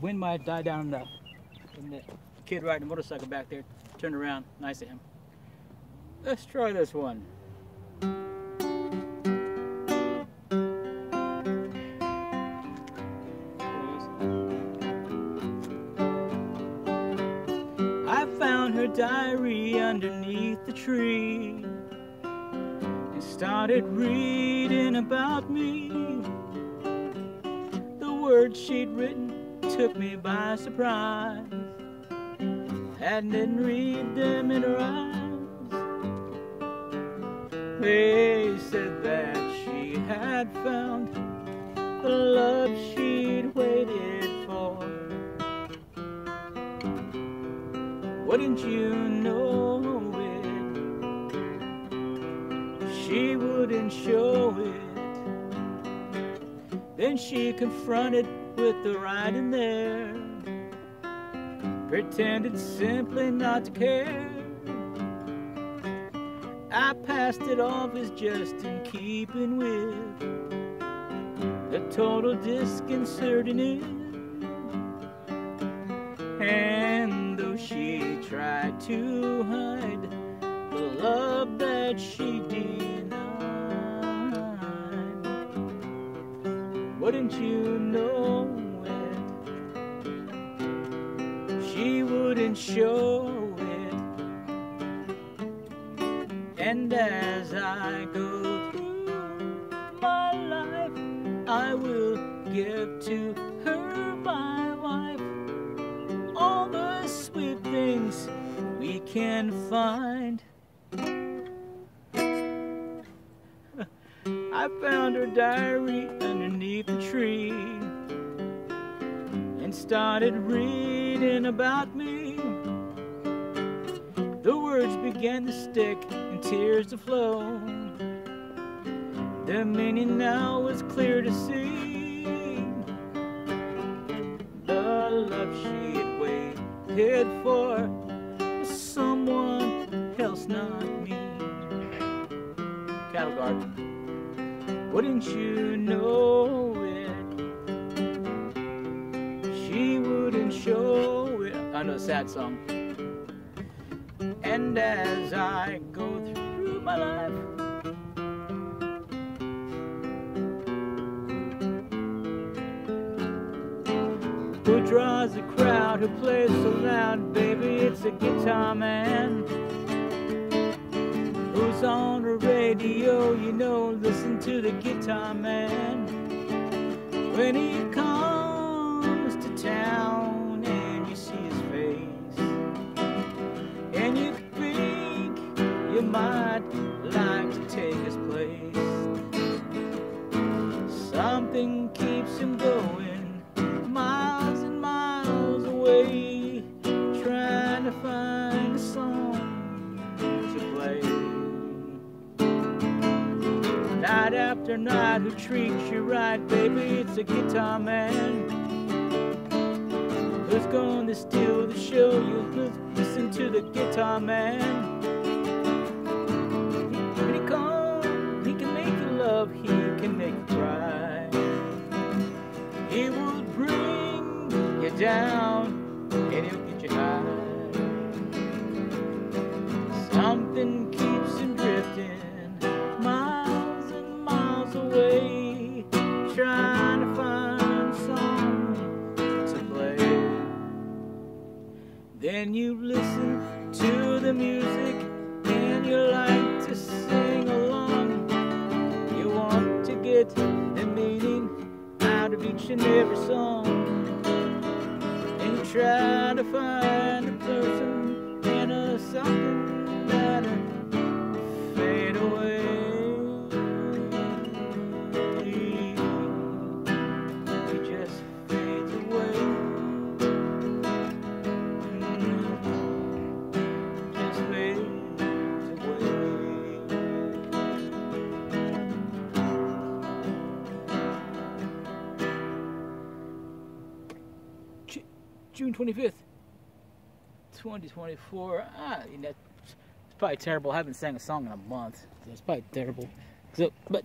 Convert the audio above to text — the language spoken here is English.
wind might die down enough. And the kid riding a motorcycle back there turned around. Nice of him. Let's try this one. I found her diary underneath the tree and started reading about me. The words she'd written took me by surprise. and didn't read them in her eyes. They said that she had found the love she'd waited for. Wouldn't you know it? She wouldn't show it. Then she confronted with the writing there. Pretended simply not to care. I passed it off as just in keeping with the total disconcerting it. And though she tried to hide the love that she denied, wouldn't you know She wouldn't show it. And as I go through my life, I will give to her my wife all the sweet things we can find. I found her diary underneath the tree started reading about me. The words began to stick and tears to flow. The meaning now was clear to see. The love she had waited for was someone else, not me. Cattle guard. Wouldn't you know I know a sad song. And as I go through my life, who draws the crowd, who plays so loud, baby, it's a guitar man. Who's on the radio, you know, listen to the guitar man. When he comes to town might like to take his place. Something keeps him going miles and miles away, trying to find a song to play. Night after night, who treats you right, baby? It's a guitar man. Who's going to steal the show? You listen to the guitar man. Drifting miles and miles away, trying to find a song to play. Then you listen to the music and you like to sing along. You want to get the meaning out of each and every song. And you try to find a person and a something June 25th, 2024. Ah, you know, it's probably terrible. I haven't sang a song in a month. So it's probably terrible. So, but